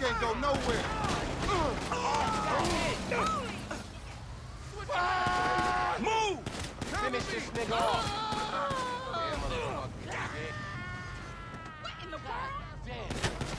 can't go nowhere. Move! Finish this nigga ah! off. What in the world? Damn.